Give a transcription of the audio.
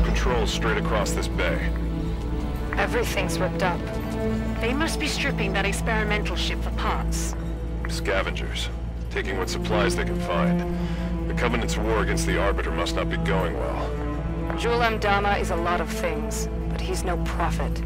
controls straight across this bay. Everything's ripped up. They must be stripping that experimental ship for parts. Scavengers. Taking what supplies they can find. The Covenant's war against the Arbiter must not be going well. Jul 'Mdama is a lot of things, but he's no prophet.